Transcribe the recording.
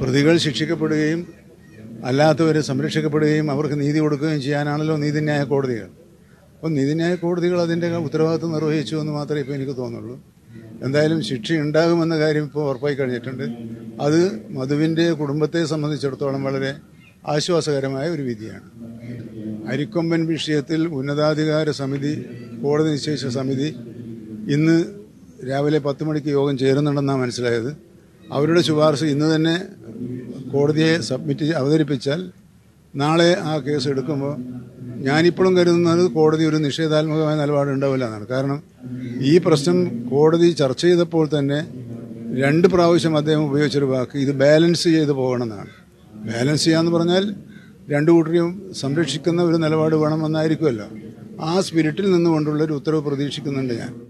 പ്രതികൾ ശിക്ഷിക്കപ്പെടുകയും അല്ലാത്തവർ സംരക്ഷിക്കപ്പെടുകയും അവർക്ക് നീതി കൊടുക്കുകയും ചെയ്യാനാണല്ലോ നീതിന്യായ കോടതികൾ. അപ്പം നീതിന്യായ കോടതികൾ അതിന്റെ ഉത്തരവാദിത്വം നിർവഹിച്ചു എന്ന് മാത്രമേ ഇപ്പോൾ എനിക്ക് തോന്നുള്ളൂ. എന്തായാലും ശിക്ഷ ഉണ്ടാകുമെന്ന കാര്യം ഇപ്പോൾ ഉറപ്പായി കഴിഞ്ഞിട്ടുണ്ട്. അത് മധുവിന്റെ കുടുംബത്തെ സംബന്ധിച്ചിടത്തോളം വളരെ ആശ്വാസകരമായ ഒരു വിധിയാണ്. അരിക്കൊമ്പൻ വിഷയത്തിൽ ഉന്നതാധികാര സമിതി കോടതി നിശ്ചയിച്ച സമിതി ഇന്ന് രാവിലെ പത്ത് മണിക്ക് യോഗം ചേരുന്നുണ്ടെന്നാണ് മനസ്സിലായത്. അവരുടെ ശുപാർശ ഇന്ന് തന്നെ കോടതിയെ സബ്മിറ്റ് അവതരിപ്പിച്ചാൽ നാളെ ആ കേസ് എടുക്കുമ്പോൾ ഞാനിപ്പോഴും കരുതുന്നത് കോടതി ഒരു നിഷേധാത്മകമായ നിലപാട് ഉണ്ടാവില്ല എന്നാണ്. കാരണം ഈ പ്രശ്നം കോടതി ചർച്ച ചെയ്തപ്പോൾ തന്നെ രണ്ട് പ്രാവശ്യം അദ്ദേഹം ഉപയോഗിച്ചൊരു വാക്ക് ഇത് ബാലൻസ് ചെയ്ത് പോകണമെന്നാണ്. ബാലൻസ് ചെയ്യാന്ന് പറഞ്ഞാൽ രണ്ടു കൂട്ടരെയും സംരക്ഷിക്കുന്ന ഒരു നിലപാട് വേണമെന്നായിരിക്കുമല്ലോ. ആ സ്പിരിറ്റിൽ നിന്നുകൊണ്ടുള്ള ഒരു ഉത്തരവ് പ്രതീക്ഷിക്കുന്നുണ്ട് ഞാൻ.